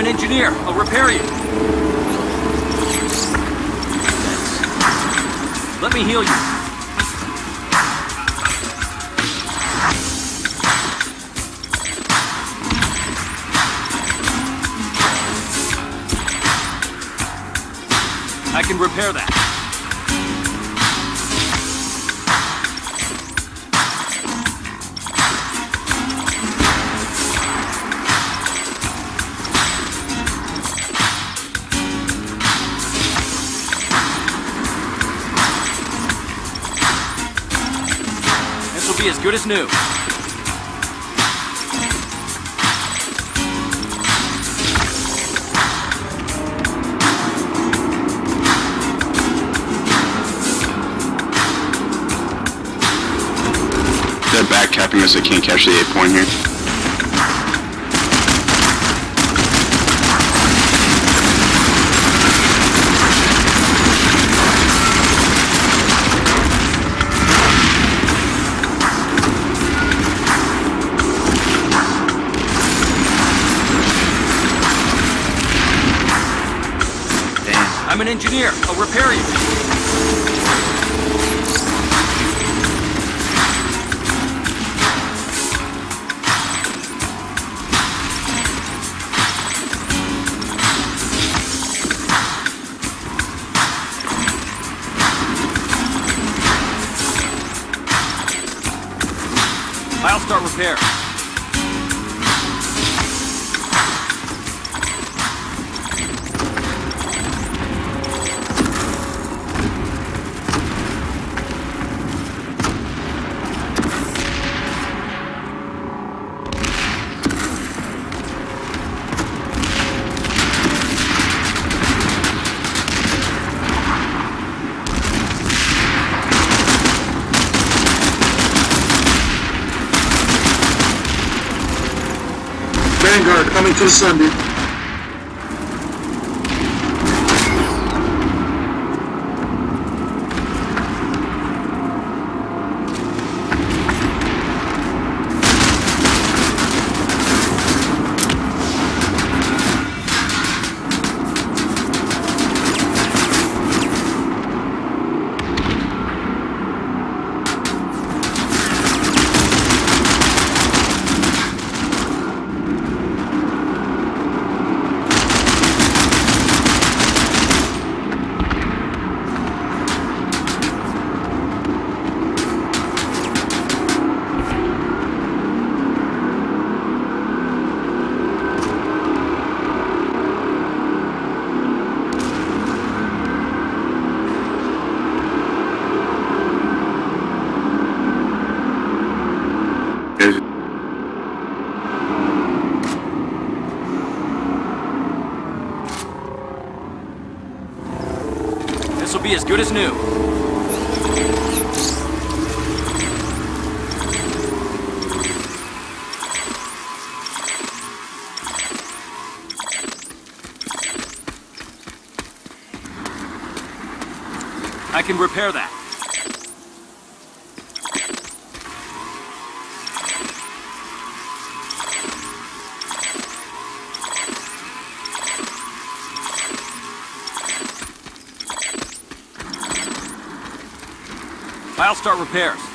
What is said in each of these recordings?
engineer. I'll repair you. Let me heal you. I can repair that. Good as new. They're back capping us. I can't catch the eight point here. Engineer. I'll repair you. I'll start repair. Coming to Sunday. This will be as good as new. I can repair that. Start repairs.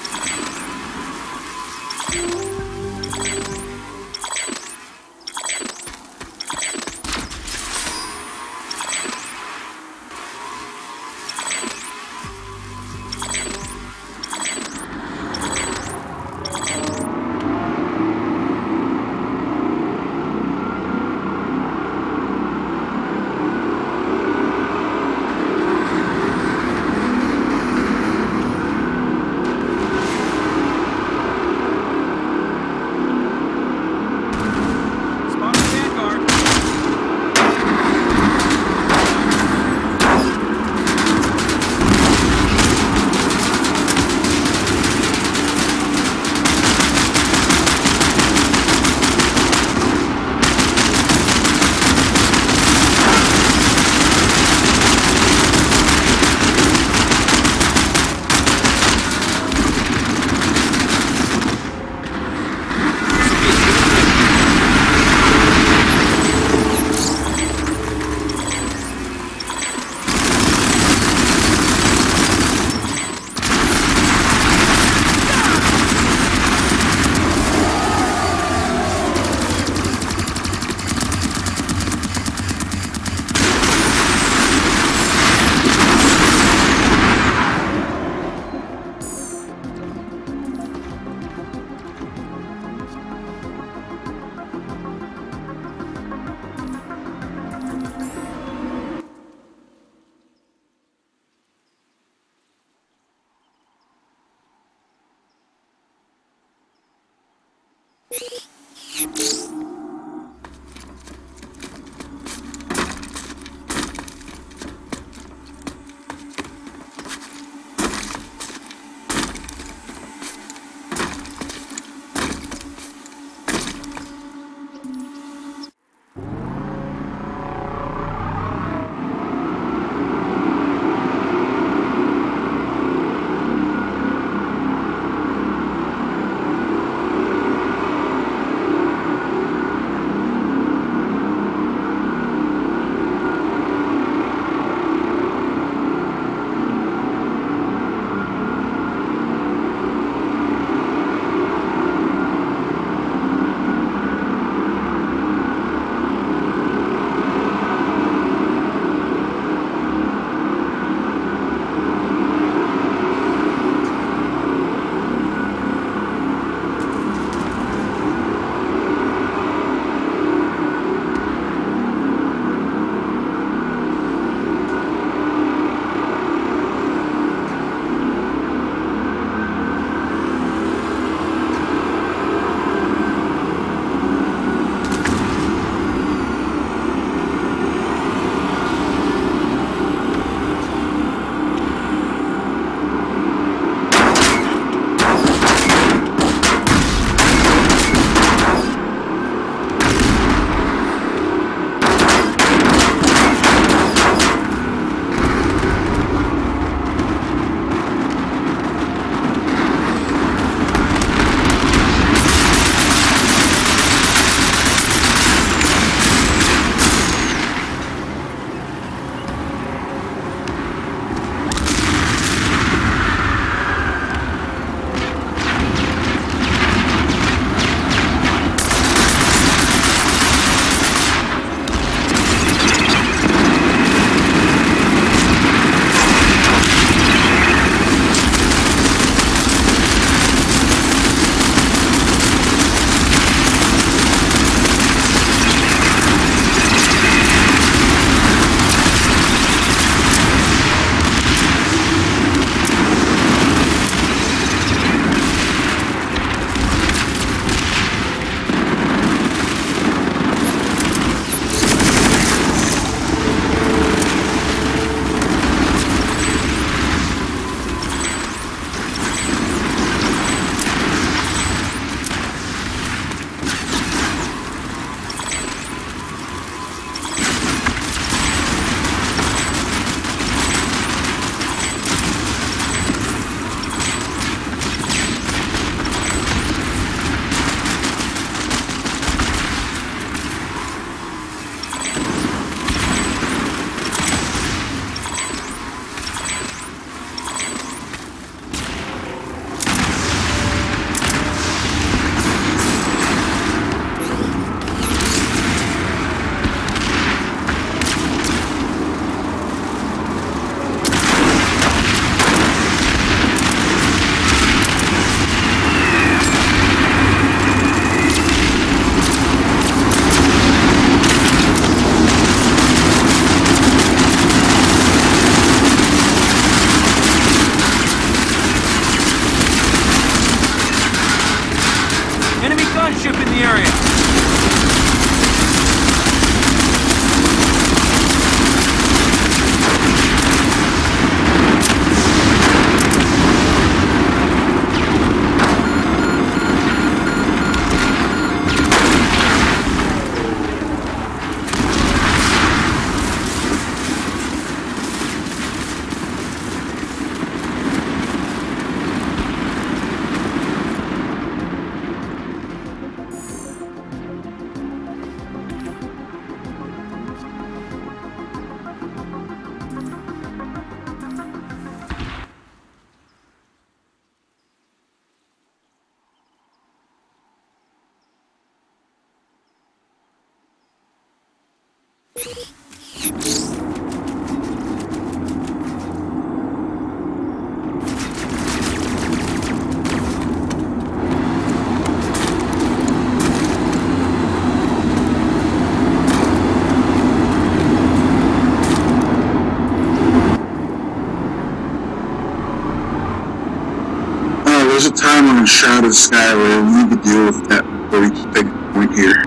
Time on a shrouded sky where we need to deal with that before we take point here.